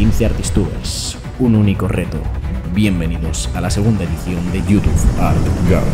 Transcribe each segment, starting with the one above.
15 artistubers, un único reto. Bienvenidos a la segunda edición de YouTube Art Gang.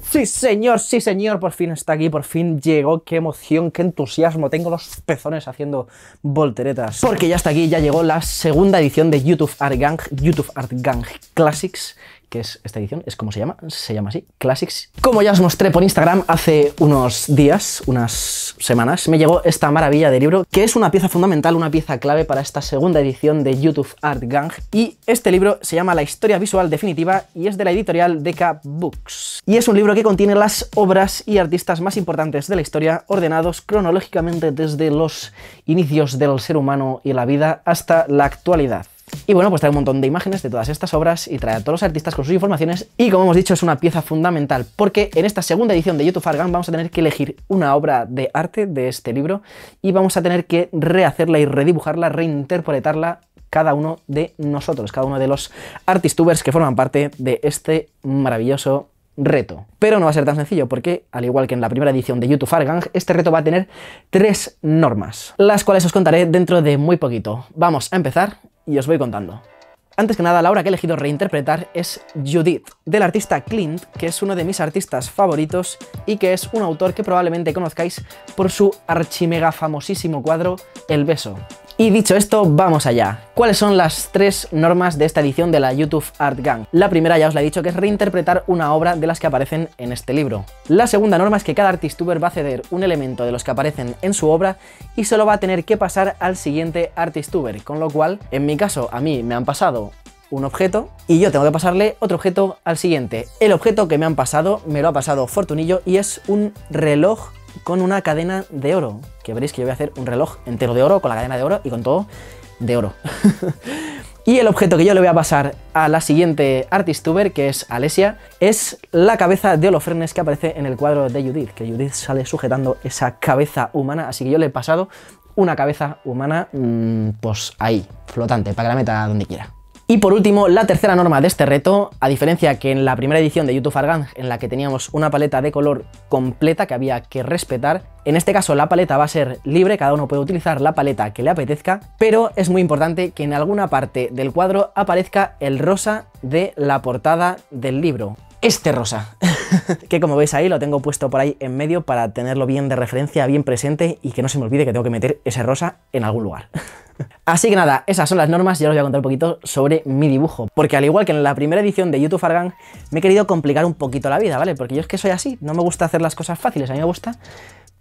Sí, señor, sí, señor, por fin está aquí, por fin llegó, qué emoción, qué entusiasmo, tengo los pezones haciendo volteretas. Porque ya está aquí, ya llegó la segunda edición de YouTube Art Gang, YouTube Art Gang Classics, que es esta edición, es como se llama, se llama así, Classics. Como ya os mostré por Instagram hace unos días, unas semanas, me llegó esta maravilla de libro, que es una pieza fundamental, una pieza clave para esta segunda edición de YouTube Art Gang, y este libro se llama La historia visual definitiva y es de la editorial Deca Books. Y es un libro que contiene las obras y artistas más importantes de la historia, ordenados cronológicamente desde los inicios del ser humano y la vida hasta la actualidad. Y bueno, pues trae un montón de imágenes de todas estas obras y trae a todos los artistas con sus informaciones y como hemos dicho es una pieza fundamental porque en esta segunda edición de YouTube Argan vamos a tener que elegir una obra de arte de este libro y vamos a tener que rehacerla y redibujarla, reinterpretarla cada uno de nosotros, cada uno de los artistubers que forman parte de este maravilloso reto. Pero no va a ser tan sencillo porque, al igual que en la primera edición de YouTube Argang, este reto va a tener tres normas, las cuales os contaré dentro de muy poquito. Vamos a empezar y os voy contando. Antes que nada, la obra que he elegido reinterpretar es Judith, del artista Clint, que es uno de mis artistas favoritos y que es un autor que probablemente conozcáis por su archimega famosísimo cuadro El beso. Y dicho esto, vamos allá. ¿Cuáles son las tres normas de esta edición de la YouTube Art Gang? La primera ya os la he dicho que es reinterpretar una obra de las que aparecen en este libro. La segunda norma es que cada artistuber va a ceder un elemento de los que aparecen en su obra y solo va a tener que pasar al siguiente artistuber, con lo cual, en mi caso, a mí me han pasado un objeto y yo tengo que pasarle otro objeto al siguiente. El objeto que me han pasado me lo ha pasado Fortunillo y es un reloj con una cadena de oro, que veréis que yo voy a hacer un reloj entero de oro, con la cadena de oro y con todo de oro. y el objeto que yo le voy a pasar a la siguiente artistuber, que es Alesia, es la cabeza de Holofernes que aparece en el cuadro de Judith, que Judith sale sujetando esa cabeza humana, así que yo le he pasado una cabeza humana, mmm, pues ahí, flotante, para que la meta donde quiera. Y por último, la tercera norma de este reto, a diferencia que en la primera edición de YouTube Argan, en la que teníamos una paleta de color completa que había que respetar, en este caso la paleta va a ser libre, cada uno puede utilizar la paleta que le apetezca, pero es muy importante que en alguna parte del cuadro aparezca el rosa de la portada del libro. Este rosa, que como veis ahí lo tengo puesto por ahí en medio para tenerlo bien de referencia, bien presente y que no se me olvide que tengo que meter ese rosa en algún lugar. Así que nada, esas son las normas y ahora os voy a contar un poquito sobre mi dibujo. Porque al igual que en la primera edición de YouTube Argan, me he querido complicar un poquito la vida, ¿vale? Porque yo es que soy así, no me gusta hacer las cosas fáciles, a mí me gusta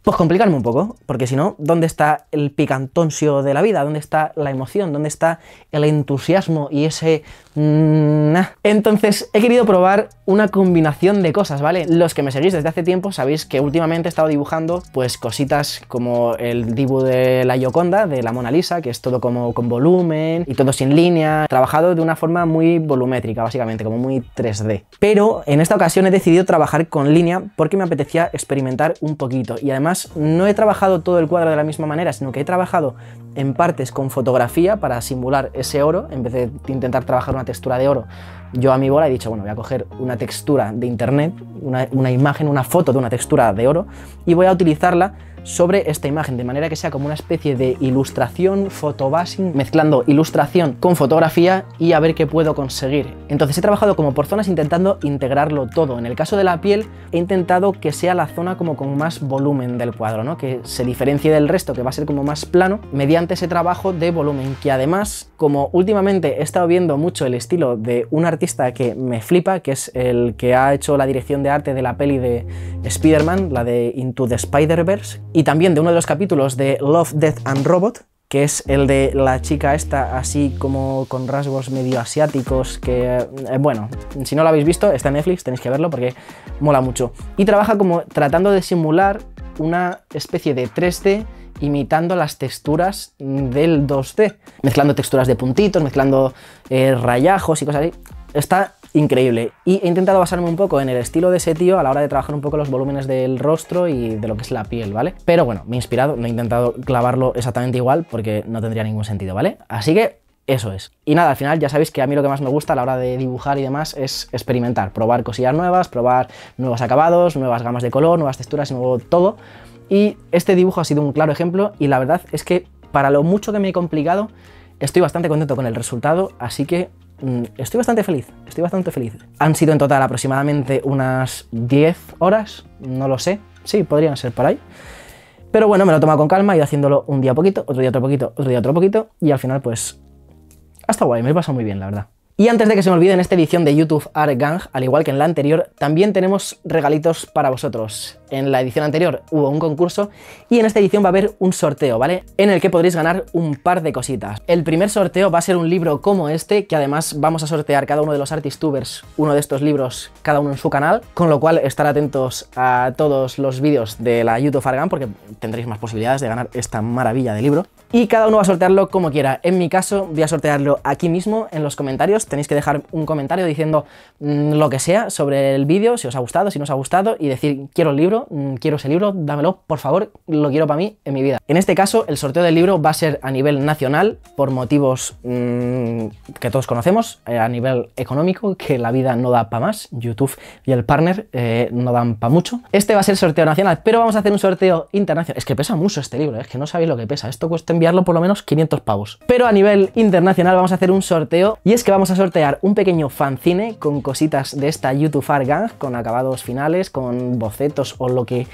pues complicarme un poco, porque si no, ¿dónde está el picantonsio de la vida? ¿Dónde está la emoción? ¿Dónde está el entusiasmo y ese... Entonces, he querido probar una combinación de cosas, ¿vale? Los que me seguís desde hace tiempo sabéis que últimamente he estado dibujando pues cositas como el dibujo de la Gioconda, de la Mona Lisa, que es todo como con volumen y todo sin línea, trabajado de una forma muy volumétrica, básicamente, como muy 3D. Pero en esta ocasión he decidido trabajar con línea porque me apetecía experimentar un poquito y además no he trabajado todo el cuadro de la misma manera, sino que he trabajado en partes con fotografía para simular ese oro, en vez de intentar trabajar una textura de oro. Yo a mi bola he dicho, bueno, voy a coger una textura de internet, una, una imagen, una foto de una textura de oro, y voy a utilizarla sobre esta imagen, de manera que sea como una especie de ilustración, photobashing, mezclando ilustración con fotografía y a ver qué puedo conseguir. Entonces he trabajado como por zonas intentando integrarlo todo. En el caso de la piel he intentado que sea la zona como con más volumen del cuadro, ¿no? que se diferencie del resto, que va a ser como más plano, mediante ese trabajo de volumen, que además, como últimamente he estado viendo mucho el estilo de un artista que me flipa, que es el que ha hecho la dirección de arte de la peli de Spider-Man, la de Into the Spider-Verse, y también de uno de los capítulos de Love, Death and Robot, que es el de la chica esta así como con rasgos medio asiáticos, que eh, bueno, si no lo habéis visto, está en Netflix, tenéis que verlo porque mola mucho. Y trabaja como tratando de simular una especie de 3D imitando las texturas del 2D, mezclando texturas de puntitos, mezclando eh, rayajos y cosas así. Está increíble. Y he intentado basarme un poco en el estilo de ese tío a la hora de trabajar un poco los volúmenes del rostro y de lo que es la piel, ¿vale? Pero bueno, me he inspirado, no he intentado clavarlo exactamente igual porque no tendría ningún sentido, ¿vale? Así que eso es. Y nada, al final ya sabéis que a mí lo que más me gusta a la hora de dibujar y demás es experimentar, probar cosillas nuevas, probar nuevos acabados, nuevas gamas de color, nuevas texturas, nuevo todo. Y este dibujo ha sido un claro ejemplo y la verdad es que para lo mucho que me he complicado, estoy bastante contento con el resultado, así que estoy bastante feliz, estoy bastante feliz. Han sido en total aproximadamente unas 10 horas, no lo sé, sí, podrían ser por ahí. Pero bueno, me lo he tomado con calma, he ido haciéndolo un día poquito, otro día otro poquito, otro día otro poquito, y al final pues... Hasta guay, me he pasado muy bien, la verdad. Y antes de que se me olvide, en esta edición de YouTube Art Gang, al igual que en la anterior, también tenemos regalitos para vosotros. En la edición anterior hubo un concurso y en esta edición va a haber un sorteo, ¿vale? En el que podréis ganar un par de cositas. El primer sorteo va a ser un libro como este, que además vamos a sortear cada uno de los artistubers uno de estos libros, cada uno en su canal, con lo cual estar atentos a todos los vídeos de la YouTube Art Gang porque tendréis más posibilidades de ganar esta maravilla de libro. Y cada uno va a sortearlo como quiera. En mi caso voy a sortearlo aquí mismo en los comentarios tenéis que dejar un comentario diciendo mm, lo que sea sobre el vídeo, si os ha gustado, si no os ha gustado, y decir quiero el libro, mm, quiero ese libro, dámelo, por favor, lo quiero para mí en mi vida. En este caso, el sorteo del libro va a ser a nivel nacional, por motivos mm, que todos conocemos, eh, a nivel económico, que la vida no da para más, YouTube y el partner eh, no dan para mucho. Este va a ser sorteo nacional, pero vamos a hacer un sorteo internacional. Es que pesa mucho este libro, es que no sabéis lo que pesa. Esto cuesta enviarlo por lo menos 500 pavos. Pero a nivel internacional vamos a hacer un sorteo y es que vamos a sortear un pequeño fanzine con cositas de esta YouTube Art Gang, con acabados finales, con bocetos o lo que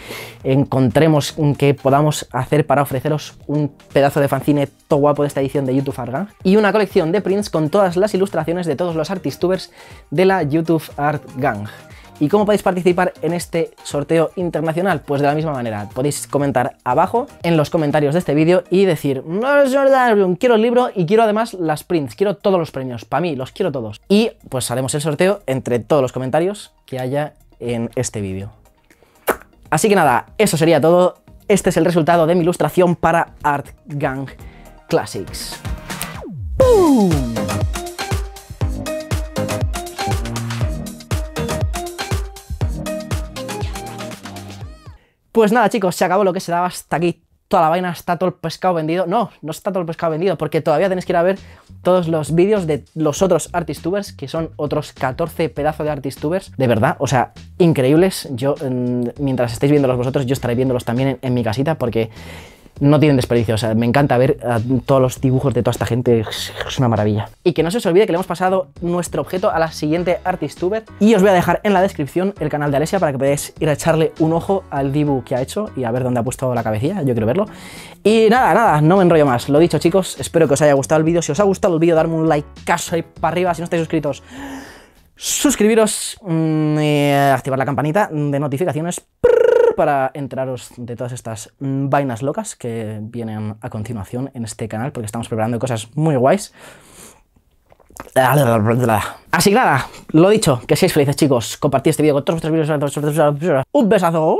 encontremos que podamos hacer para ofreceros un pedazo de fanzine todo guapo de esta edición de YouTube Art Gang y una colección de prints con todas las ilustraciones de todos los artistubers de la YouTube Art Gang. ¿Y cómo podéis participar en este sorteo internacional? Pues de la misma manera, podéis comentar abajo en los comentarios de este vídeo y decir, no, quiero el libro y quiero además las prints, quiero todos los premios, para mí, los quiero todos. Y pues haremos el sorteo entre todos los comentarios que haya en este vídeo. Así que nada, eso sería todo. Este es el resultado de mi ilustración para Art Gang Classics. Pues nada, chicos, se acabó lo que se daba hasta aquí. Toda la vaina, está todo el pescado vendido. No, no está todo el pescado vendido, porque todavía tenéis que ir a ver todos los vídeos de los otros artistubers, que son otros 14 pedazos de artistubers. De verdad, o sea, increíbles. Yo, mientras estéis viéndolos vosotros, yo estaré viéndolos también en mi casita, porque no tienen desperdicio. O sea, me encanta ver todos los dibujos de toda esta gente. Es una maravilla. Y que no se os olvide que le hemos pasado nuestro objeto a la siguiente Artistuber. Y os voy a dejar en la descripción el canal de Alesia para que podáis ir a echarle un ojo al dibujo que ha hecho y a ver dónde ha puesto la cabecilla. Yo quiero verlo. Y nada, nada, no me enrollo más. Lo dicho, chicos, espero que os haya gustado el vídeo. Si os ha gustado el vídeo, darme un like caso ahí para arriba. Si no estáis suscritos, suscribiros, mm, activar la campanita de notificaciones para enteraros de todas estas mm, vainas locas que vienen a continuación en este canal, porque estamos preparando cosas muy guays. Así que nada, lo dicho, que seáis felices chicos, compartid este vídeo con todos vuestros vídeos. Un besazo.